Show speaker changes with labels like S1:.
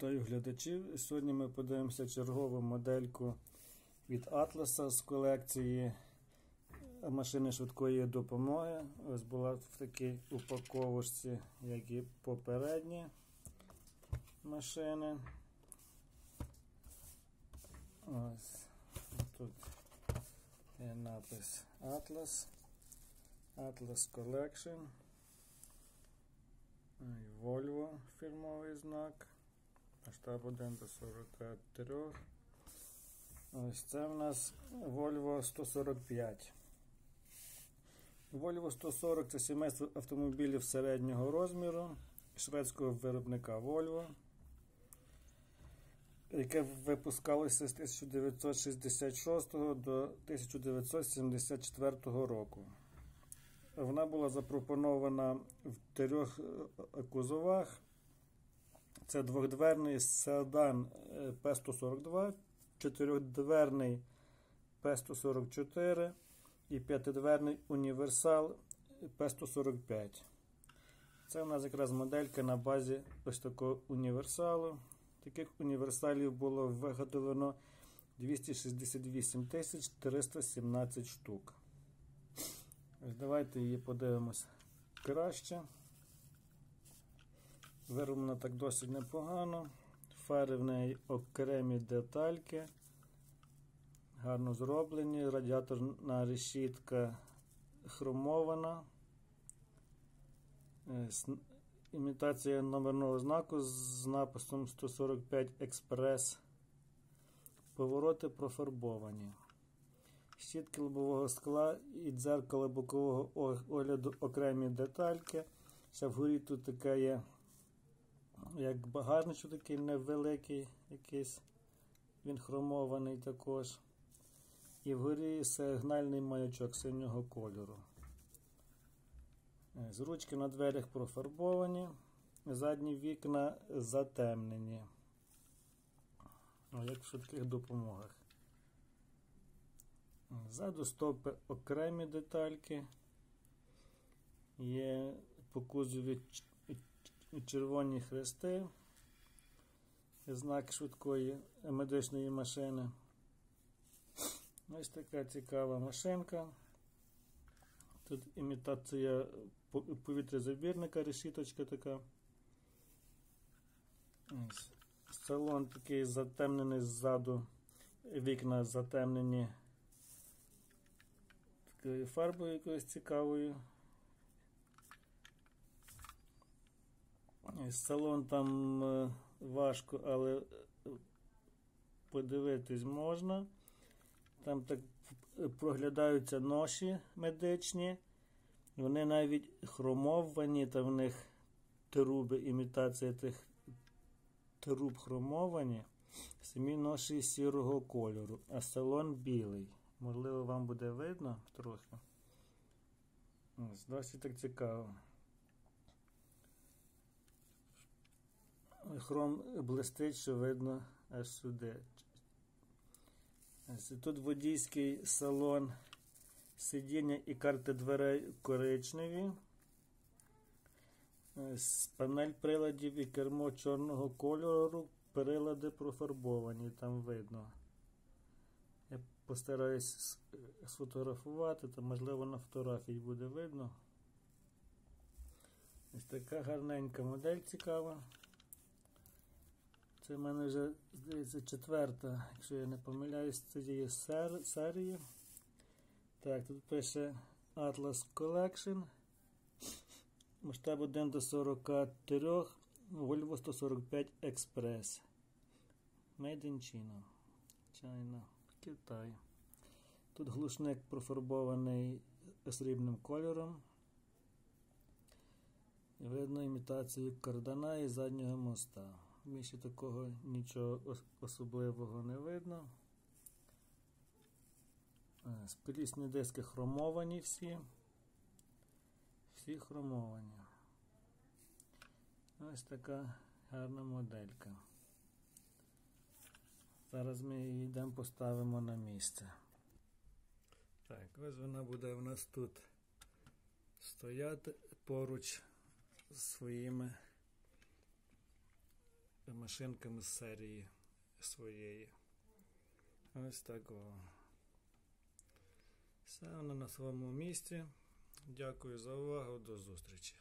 S1: Вітаю глядачів. Сьогодні ми подивимося чергову модельку від Атласа з колекції машини швидкої допомоги. Ось була в такій упаковочці, як і попередні машини. Ось тут є напис Atlas. Atlas Collection. Volvo фірмовий знак. Масштаб 1 до 43. Ось це в нас Volvo 145. Volvo 140 це сімейство автомобілів середнього розміру шведського виробника Volvo, яке випускалося з 1966 до 1974 року. Вона була запропонована в трьох кузовах. Це двохдверний седан П142, чотирьохдверний П144 і п'ятидверний універсал П145. Це у нас якраз моделька на базі ось такого універсалу. Таких універсалів було виготовлено 268 317 штук. Ось Давайте її подивимось краще. Вироблено так досить непогано. Фари в неї окремі детальки. Гарно зроблені. Радіаторна решітка хромована. Імітація номерного знаку з написом 145 Експрес. Повороти профарбовані. Щітки лобового скла і дзеркало бокового огляду окремі детальки. Ще вгорі тут така є, як багажничок такий невеликий, якийсь, він хромований також. І вгорі сигнальний маячок синього кольору. З ручки на дверях профарбовані, задні вікна затемнені. Як в швидких допомогах. Ззаду стопи окремі детальки. Є по кузові червоні хрести, знак швидкої медичної машини. Ось така цікава машинка. Тут імітація повітрязабірника, решіточка така. Ось. Салон такий затемнений ззаду, вікна затемнені такою фарбою якоюсь цікавою. Салон там важко, але подивитись можна. Там так проглядаються ноші медичні. Вони навіть хромовані, там в них труби, імітація тих труб хромовані. Самі ноші сірого кольору, а салон білий. Можливо, вам буде видно трохи. Ось, Досить так цікаво. Хром блистить, що видно аж сюди. Тут водійський салон, сидіння і карти дверей коричневі. Панель приладів і кермо чорного кольору, прилади профарбовані, там видно. Я постараюсь сфотографувати, то можливо на фотографії буде видно. Ось така гарненька модель цікава. Це в мене вже, здається, четверта, якщо я не помиляюсь, це є серії. Так, тут пише Atlas Collection. Масштаб 1 до 43, Volvo 145 Express. Made in China. China. Китай. Тут глушник профарбований срібним кольором. Видно імітацію кардана і заднього моста. Більше такого нічого особливого не видно. Спирісні диски хромовані всі. Всі хромовані. Ось така гарна моделька. Зараз ми її йдемо поставимо на місце. Так, ось вона буде у нас тут стояти поруч з своїми машинками з серії своєї. Ось так. О. Все воно на своєму місці. Дякую за увагу. До зустрічі.